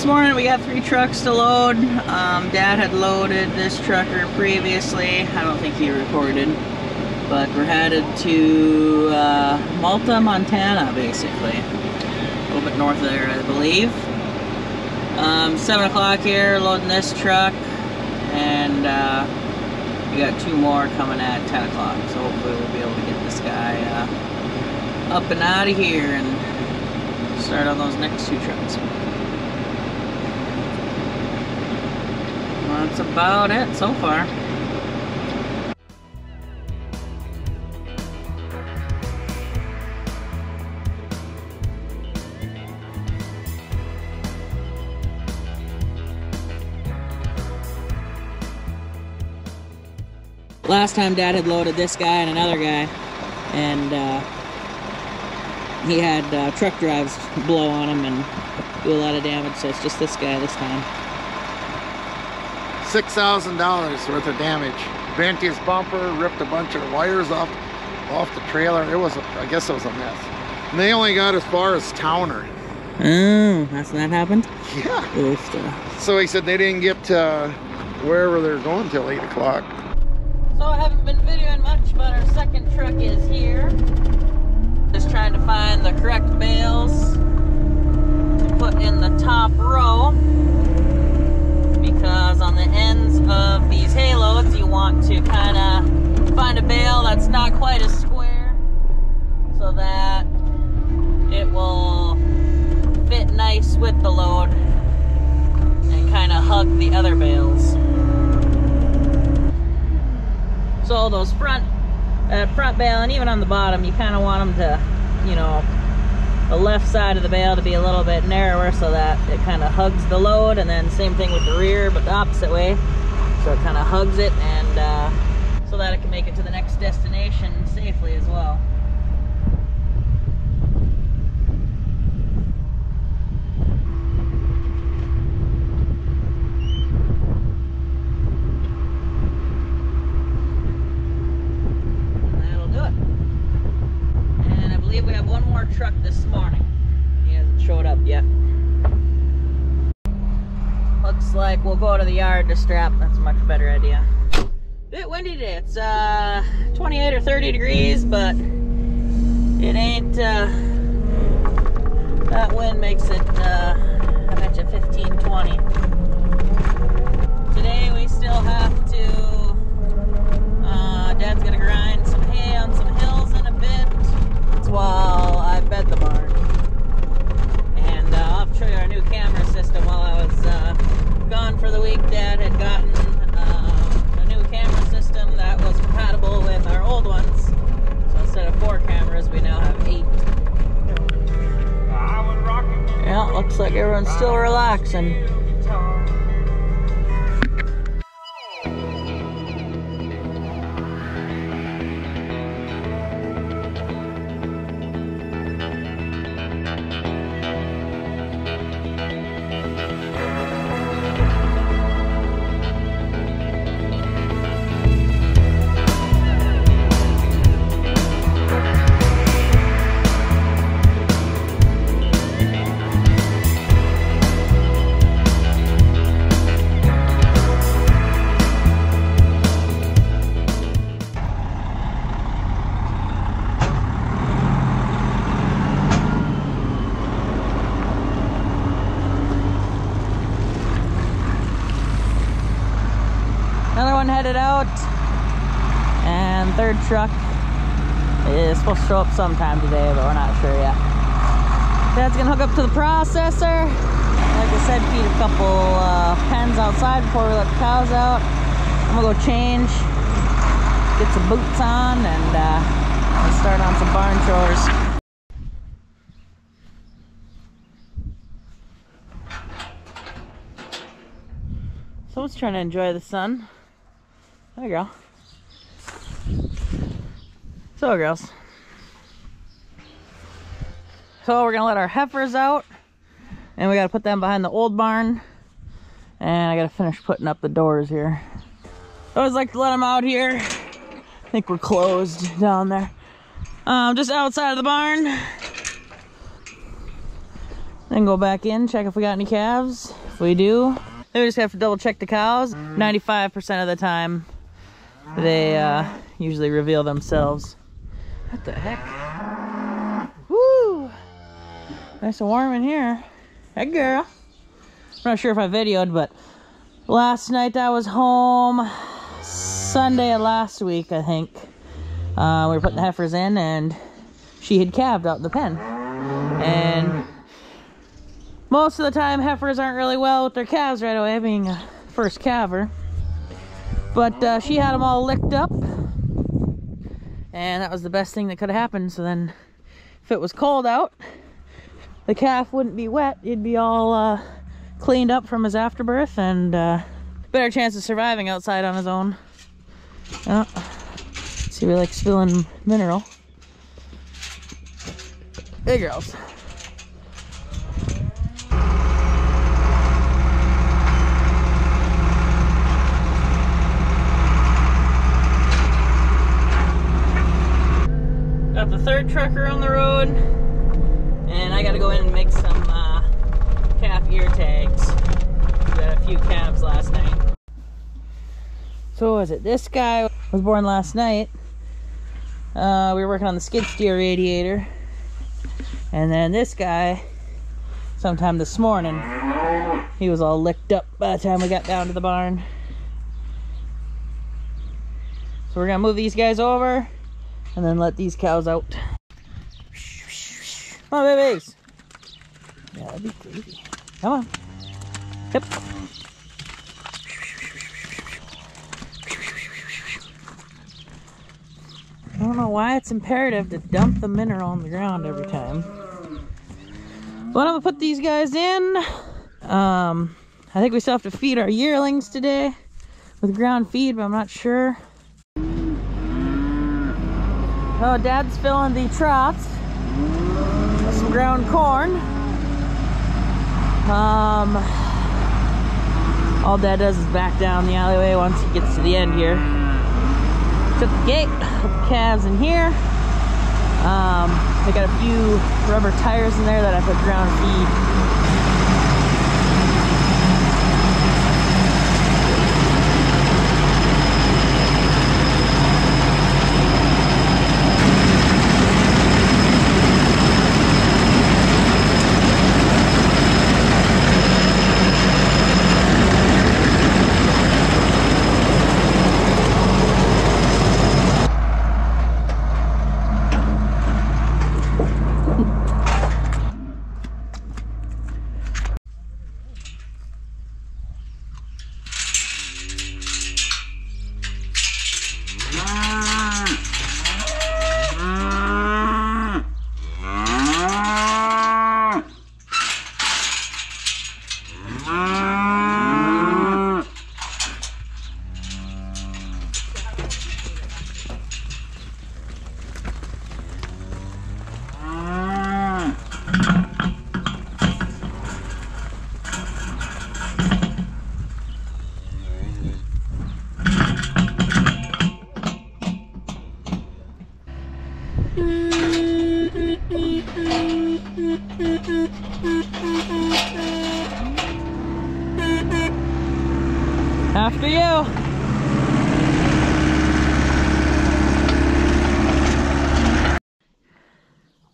This morning we got three trucks to load. Um, Dad had loaded this trucker previously. I don't think he recorded. But we're headed to uh, Malta, Montana, basically. A little bit north of there, I believe. Um, 7 o'clock here, loading this truck. And uh, we got two more coming at 10 o'clock. So hopefully we'll be able to get this guy uh, up and out of here and start on those next two trucks. That's about it so far. Last time Dad had loaded this guy and another guy, and uh, he had uh, truck drives blow on him and do a lot of damage, so it's just this guy this time. $6,000 worth of damage. Bent his bumper, ripped a bunch of wires off, off the trailer. It was, a, I guess it was a mess. And they only got as far as Towner. Oh, that's that happened? Yeah. Oof, So he said they didn't get to wherever they're going till 8 o'clock. So I haven't been videoing much, but our second truck is here. Just trying to find the correct bales to put in the top row. Because on the ends of these hayloads, you want to kind of find a bale that's not quite as square so that it will fit nice with the load and kind of hug the other bales. So those front, uh, front bale and even on the bottom, you kind of want them to, you know, the left side of the bale to be a little bit narrower so that it kind of hugs the load and then same thing with the rear but the opposite way. So it kind of hugs it and uh, so that it can make it to the next destination safely as well. That'll do it. And I believe we have one more truck this morning. He hasn't showed up yet. Looks like we'll to to strap. That's a much better idea. Bit windy today. It's uh, 28 or 30 degrees, but it ain't. Uh, that wind makes it, uh, I bet you 15, 20. Today we still have to uh, Dad's gonna grind looks like everyone's still relaxing. Out. And third truck is supposed to show up sometime today, but we're not sure yet. Dad's gonna hook up to the processor. Like I said, feed a couple uh, pens outside before we let the cows out. I'm gonna go change, get some boots on, and uh, start on some barn chores. Someone's trying to enjoy the sun. There you go. So, girls. So, we're gonna let our heifers out, and we gotta put them behind the old barn, and I gotta finish putting up the doors here. I always like to let them out here. I think we're closed down there. Um, just outside of the barn. Then go back in, check if we got any calves. If we do, then we just have to double check the cows. 95% of the time, they uh, usually reveal themselves. What the heck? Woo! Nice and warm in here. Hey girl. I'm not sure if I videoed, but last night I was home. Sunday of last week, I think. Uh, we were putting the heifers in and she had calved out in the pen. And most of the time heifers aren't really well with their calves right away, being a first calver. But uh, she had them all licked up. And that was the best thing that could have happened. So then if it was cold out, the calf wouldn't be wet. He'd be all uh, cleaned up from his afterbirth and uh, better chance of surviving outside on his own. Oh, see, we like spilling mineral. Hey, girls. The third trucker on the road, and I gotta go in and make some uh, calf ear tags. We got a few calves last night. So was it this guy was born last night? Uh, we were working on the skid steer radiator, and then this guy, sometime this morning, he was all licked up by the time we got down to the barn. So we're gonna move these guys over and then let these cows out. Come on, babies. Yeah, that'd be crazy. Come on. Yep. I don't know why it's imperative to dump the mineral on the ground every time. But I'm gonna put these guys in. Um, I think we still have to feed our yearlings today with ground feed, but I'm not sure. Oh, Dad's filling the troughs with some ground corn. Um, all Dad does is back down the alleyway once he gets to the end here. Took the gate, put the calves in here. Um, I got a few rubber tires in there that I put ground feed.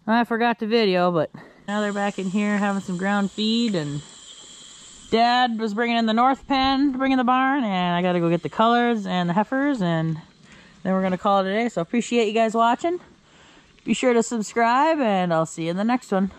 I forgot to video, but now they're back in here having some ground feed and Dad was bringing in the north pen to bring in the barn and I gotta go get the colors and the heifers and then we're gonna call it a day. So appreciate you guys watching. Be sure to subscribe and I'll see you in the next one.